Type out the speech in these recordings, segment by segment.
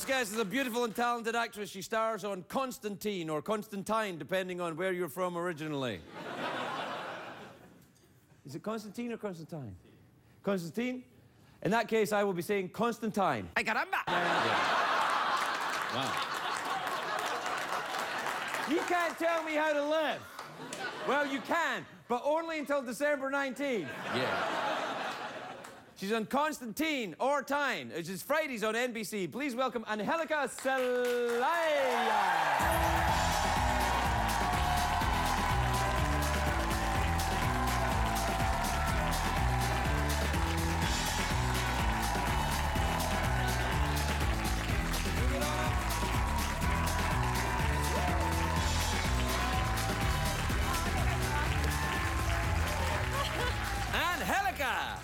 next guest is a beautiful and talented actress. She stars on Constantine or Constantine, depending on where you're from originally. is it Constantine or Constantine? Constantine? In that case, I will be saying Constantine. Ay, caramba! Wow. You can't tell me how to live. Well, you can, but only until December 19th. Yeah. She's on Constantine or Time, which is Fridays on NBC. Please welcome Angelica Celaya.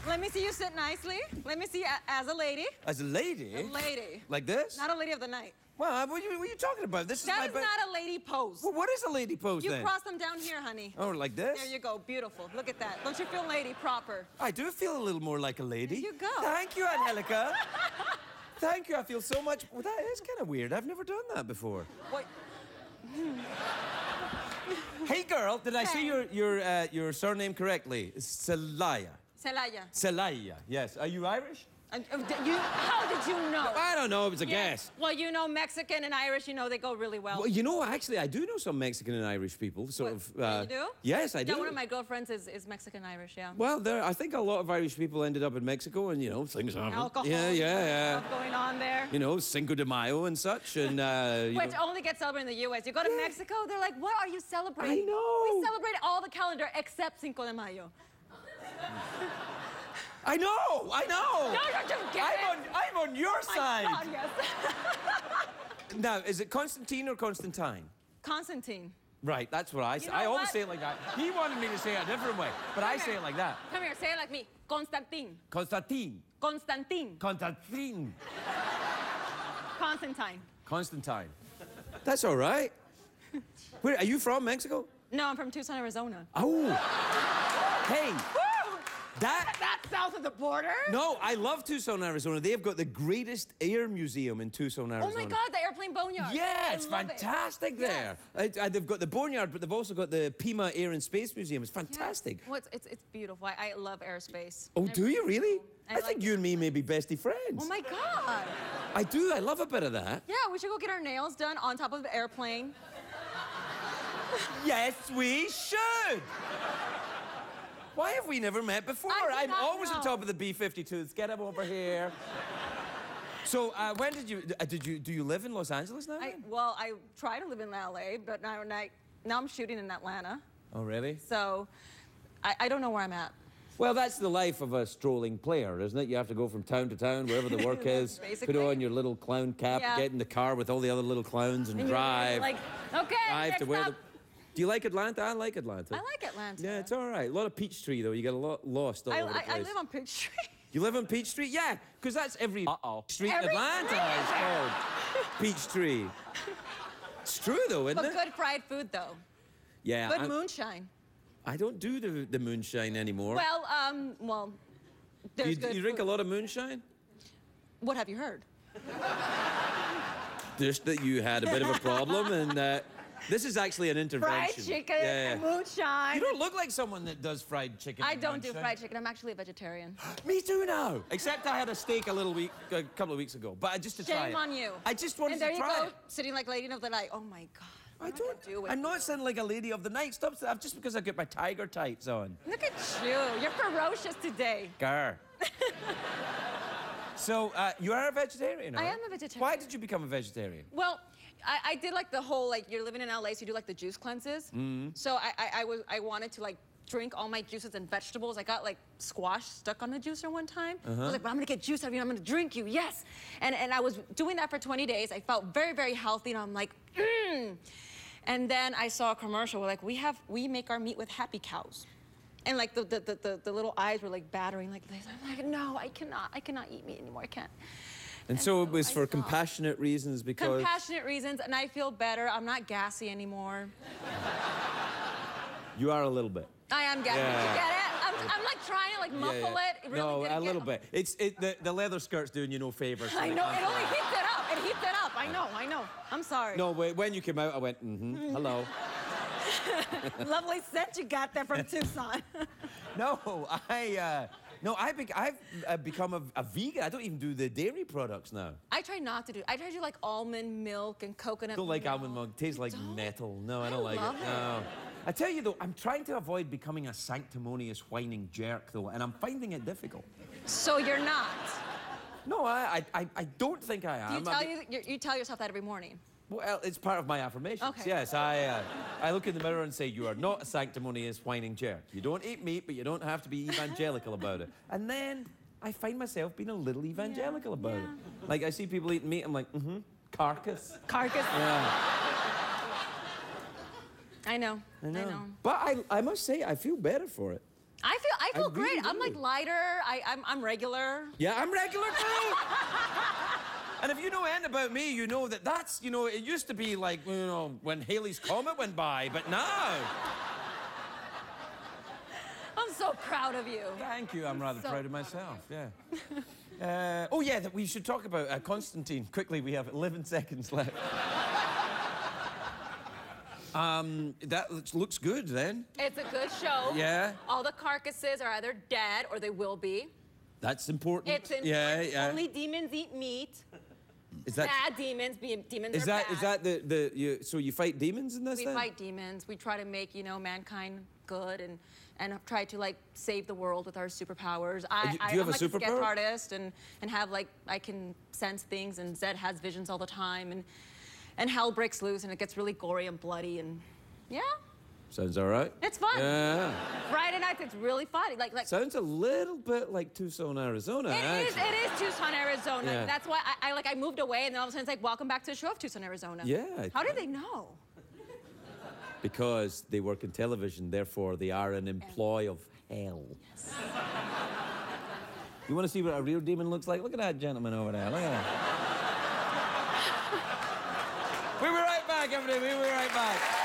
Let me see you sit nicely. Let me see a- as a lady. As a lady? A lady. Like this? Not a lady of the night. Well, what are, you, what are you talking about? This is my is not a lady pose. Well, what is a lady pose You then? cross them down here, honey. Oh, like this? There you go. Beautiful. Look at that. Don't you feel lady proper? I do feel a little more like a lady. There you go. Thank you, Angelica. Thank you. I feel so much. Well, that is kind of weird. I've never done that before. What? Hey, girl, did I say your your uh, your surname correctly? It's Celaya. Celaya. Yes. Are you Irish? Uh, uh, you, how did you know? I don't know. It was a Yeah. guess. Well, you know Mexican and Irish, you know they go really well. Well, you know, actually, I do know some Mexican and Irish people. Sort What, of. uh, you do? Yes, I Yeah, do. one of my girlfriends is, is Mexican Irish, yeah. Well, there. I think a lot of Irish people ended up in Mexico, and you know, things happen. Alcohol. Yeah, yeah, yeah. Stuff going on there. You know, Cinco de Mayo and such, and uh, you Which know- only gets celebrated in the U.S. You go to Mexico, they're like, what are you celebrating? I know. We celebrate all the calendar except Cinco de Mayo. I know, I know. No, you just get I'm it. on, I'm on your My side. God, yes. Now, is it Constantine or Constantine? Constantine. Right, that's what I say. You know I always what? say it like that. He wanted me to say it a different way, but I say it like that. Come here, say it like me. Constantine. Constantine. Constantine. Constantine. Constantine. Constantine. That's all right. Where are you from? Mexico? No, I'm from Tucson, Arizona. Oh. Hey, Woo! That. That's south of the border? No, I love Tucson, Arizona. They've got the greatest air museum in Tucson, Arizona. Oh my God, the airplane boneyard. Yeah, I it's love it. fantastic there. I, I- they've got the Boneyard, but they've also got the Pima Air and Space Museum. It's fantastic. Well, it's, it's, it's beautiful. I, I love aerospace. Oh, do you really? I I, like think you and me may be bestie friends. Oh my God. I do. I love a bit of that. Yeah, we should go get our nails done on top of the airplane. Yes, we should. Why have we never met before? I'm always on top of the B-52s. Get him over here. So, uh, when did you uh, did you do you live in Los Angeles now? I, well, I try to live in LA, but now, now, I'm shooting in Atlanta. oh, really? So I, I don't know where I'm at. Well, that's the life of a strolling player, isn't it? You have to go from town to town, wherever the work is. Put on your little clown cap, Yeah. get in the car with all the other little clowns, and, drive. Like, okay, drive to where the. Do you like Atlanta? I like Atlanta. I like Atlanta. Yeah, it's all right. A lot of Peachtree, though. You get a lot lost all I, over the place. I live on Peachtree. You live on Peachtree? Yeah, because that's every uh-oh. street in Every Atlanta street. is called Peachtree. It's true, though, isn't it? but it? good fried food, though. Yeah, Good I'm- moonshine. I don't do the, the moonshine anymore. Well, um, well, there's you, good you drink food. a lot of moonshine? What have you heard? Just that you had a bit of a problem, and uh, this is actually an intervention. Fried chicken, Yeah, yeah. moonshine. You don't look like someone that does fried chicken. I don't do moonshine. fried chicken. I'm actually a vegetarian. Me too now. Except I had a steak a little week, a couple of weeks ago, but I just to try Shame it. on you. I just wanted and there to you try go, it. sitting like lady of the night. Oh my God. I What am don't. gonna do with I'm not sounding like a lady of the night. Stop. I'm just because I got my tiger tights on. Look at you. You're ferocious today. Gar. so uh, you are a vegetarian. I right? am a vegetarian. Why did you become a vegetarian? Well, I, I did like the whole like you're living in LA, so you do like the juice cleanses. Mm-hmm. So I, I, I was I wanted to like drink all my juices and vegetables. I got like squash stuck on the juicer one time. I Uh-huh. was like, but I'm gonna get juice out of you. I'm gonna drink you. Yes. And and I was doing that for 20 days. I felt very very healthy, and I'm like, mm. And then I saw a commercial where like we have we make our meat with happy cows. And like the, the, the, the, the little eyes were like battering like this. I'm like, no, I cannot, I cannot eat meat anymore. I can't. And so it was I for compassionate reasons because. Compassionate reasons, and I feel better. I'm not gassy anymore. You are a little bit. I am gassy. Yeah. You get it? I'm I'm like trying to like muffle Yeah, yeah. it. it. Really no, a get- little bit. It's it, the, the leather skirt's doing you no favors. I know. It only heats it up. It heats it up. I know. I know. I'm sorry. No, wait, when you came out, I went, mm-hmm, hello. Lovely scent you got there from Tucson. No, I, uh, no, I bec- I've uh, become a, a vegan. I don't even do the dairy products now. I try not to do. I try to do like almond milk and coconut. don't like milk. almond milk. Tastes like don't? metal. No, I I don't like love it. it. No. I tell you though, I'm trying to avoid becoming a sanctimonious whining jerk though, and I'm finding it difficult. So you're not. No, I, I, I- I don't think I am. You I tell you, you you tell yourself that every morning. Well, it's part of my affirmations. Okay. Yes, I, uh, I look in the mirror and say, You are not a sanctimonious whining jerk. You don't eat meat, but you don't have to be evangelical about it. And then I find myself being a little evangelical about yeah. it. Like, I see people eating meat, I'm like, Mm hmm, carcass. Carcass. Yeah, I know. I know. But I, I must say, I feel better for it. I feel I feel really great. I'm like lighter. I I'm, I'm regular. Yeah, I'm regular too. and if you know anything about me, you know that that's, you know, it used to be like, you know, when Halley's Comet went by, but now. I'm so proud of you. Thank you. I'm rather So proud of myself. Yeah. Uh, oh yeah, that we should talk about uh, Constantine quickly. We have 11 seconds left. um, that looks, looks good then. It's a good show. Yeah. All the carcasses are either dead or they will be. That's important. It's in yeah, yeah. Only demons eat meat. Is that bad demons. Be, demons is are that bad. is that the the you, so you fight demons in this? We then? fight demons. We try to make you know mankind good and and try to like save the world with our superpowers. Oh, I, do you I, have I'm a like a sketch artist and and have like I can sense things and Zed has visions all the time and and hell breaks loose and it gets really gory and bloody and yeah, Sounds all right. it's fun. Yeah. Friday nights it's really fun. Like like. Sounds a little bit like Tucson, Arizona. It is, actually. it is Tucson, Arizona. Yeah. That's why I, I like I moved away, and then all of a sudden it's like, welcome back to the show of Tucson, Arizona. Yeah, How did they know? Because they work in television, therefore they are an employee of hell. Yes. You want to see what a real demon looks like? Look at that gentleman over there. Look at that. we'll be right back, everybody. We'll be right back.